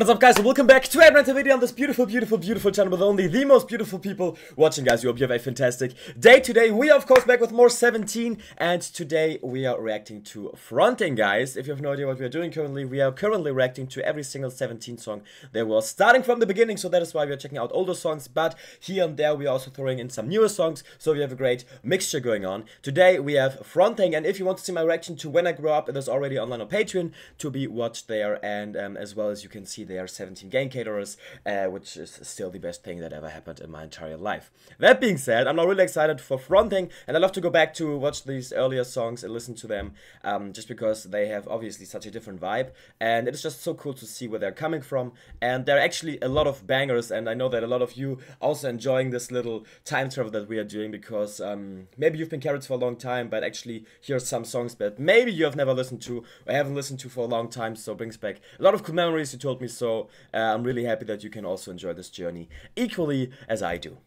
What is up guys, welcome back to another video on this beautiful, beautiful, beautiful channel with only the most beautiful people watching guys. We hope you have a fantastic day today. We are of course back with more 17 and today we are reacting to Fronting guys. If you have no idea what we are doing currently, we are currently reacting to every single 17 song there was starting from the beginning. So that is why we are checking out older songs, but here and there we are also throwing in some newer songs. So we have a great mixture going on. Today we have Fronting and if you want to see my reaction to When I Grow Up, it is already online on Patreon to be watched there and um, as well as you can see they are 17 game caterers, uh, which is still the best thing that ever happened in my entire life. That being said, I'm not really excited for fronting, and I love to go back to watch these earlier songs and listen to them, um, just because they have obviously such a different vibe, and it is just so cool to see where they're coming from. And there are actually a lot of bangers, and I know that a lot of you also enjoying this little time travel that we are doing because um, maybe you've been Carats for a long time, but actually here's some songs that maybe you have never listened to or haven't listened to for a long time, so brings back a lot of cool memories. You told me so uh, I'm really happy that you can also enjoy this journey equally as I do.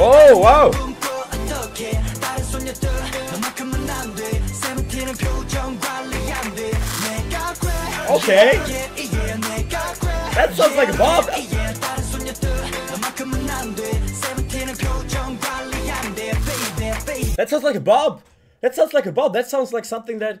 Oh wow! Okay. That sounds like Bob. That sounds like a Bob. That sounds like a Bob. That sounds like something that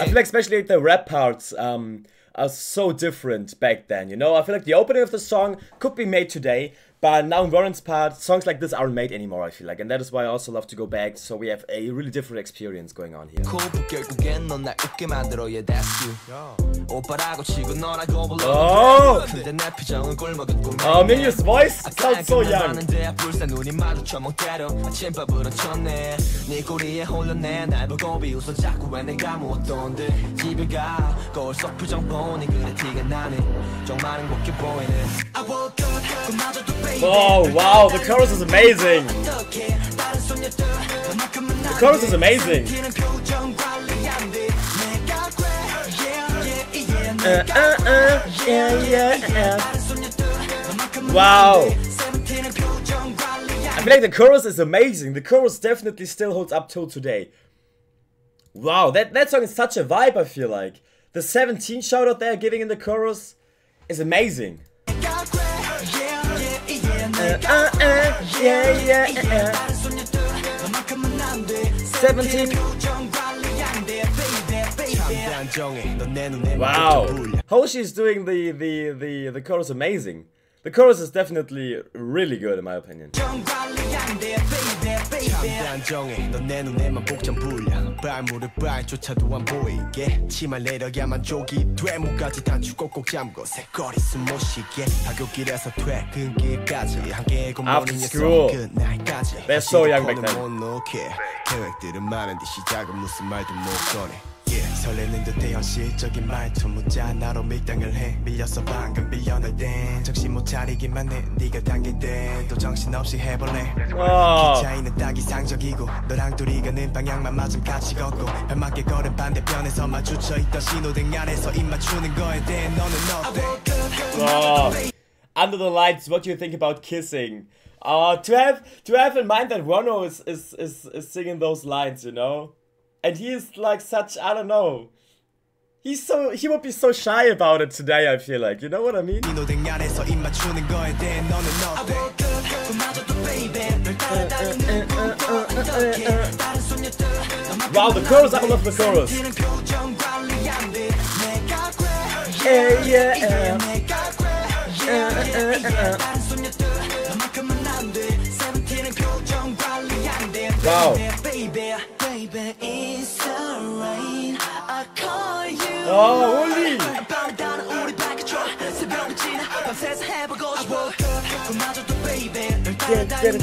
I feel like especially the rap parts, um, are so different back then, you know? I feel like the opening of the song could be made today, but now in Warren's part, songs like this aren't made anymore, I feel like. And that is why I also love to go back, so we have a really different experience going on here. Oh! Oh, Mingyu's voice sounds so young. Oh wow, the chorus is amazing. The chorus is amazing. Uh, uh, uh, yeah, yeah. Wow. I feel like the chorus is amazing. The chorus definitely still holds up till today. Wow, that, that song is such a vibe, I feel like. The 17 shout out there giving in the chorus is amazing. Uh, uh, yeah, yeah, 17 Wow. How she's doing the, the, the, the chorus amazing the chorus is definitely really good in my opinion. After school. They're so young back then. 설레는 듯해 현실적인 말투 묻자 나로 밀당을 해 밀려서 방금 빌려낼 땐 정신 못 차리기만 해 네가 당길 때또 정신없이 해볼래 어. 차이는 딱 이상적이고 너랑 둘이 가는 방향만 맞으면 같이 걷고 발맞게 걸은 반대편에서 마주쳐 있던 신호등 안에서 입 맞추는 거에 대해 너는 어때 어. Under the lights, what do you think about kissing? Uh, to have to have in mind that Ronno is, is, is, is singing those lines, you know? And he is like such, I don't know. He's so, he would be so shy about it today, I feel like. You know what I mean? Wow, the chorus, I love the chorus. Wow. Oh, Oli! 밤새서 해보고 싶어 그마저도 baby 널 따라다니는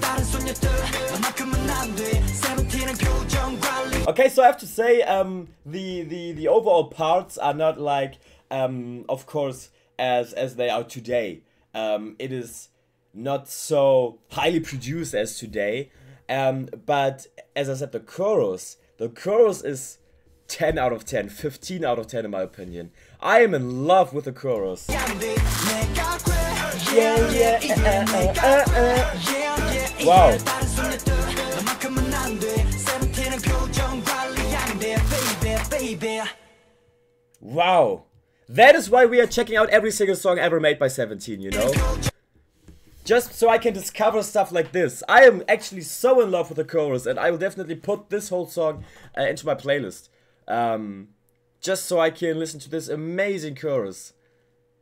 다른 소녀들 너만큼은 안돼 세븐틴은 교정 관리 Okay, so I have to say, um, the, the, the overall parts are not like, um, of course, as as they are today. Um, it is not so highly produced as today. Um, but as I said, the chorus, the chorus is 10 out of 10, 15 out of 10 in my opinion. I am in love with the chorus. Wow. Wow. That is why we are checking out every single song ever made by 17, you know? Just so I can discover stuff like this. I am actually so in love with the chorus, and I will definitely put this whole song uh, into my playlist. Um, just so I can listen to this amazing chorus.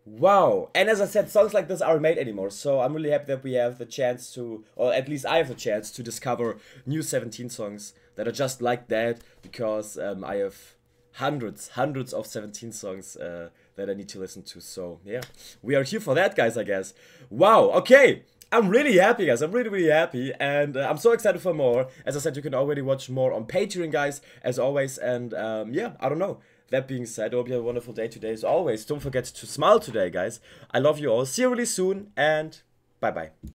Wow. And as I said, songs like this aren't made anymore, so I'm really happy that we have the chance to, or at least I have the chance to discover new 17 songs that are just like that, because um, I have hundreds, hundreds of 17 songs uh, that I need to listen to. So yeah, we are here for that, guys. I guess. Wow. Okay. I'm really happy, guys. I'm really, really happy, and uh, I'm so excited for more. As I said, you can already watch more on Patreon, guys, as always. And um, yeah, I don't know. That being said, I hope you have a wonderful day today. As always, don't forget to smile today, guys. I love you all. See you really soon, and bye bye.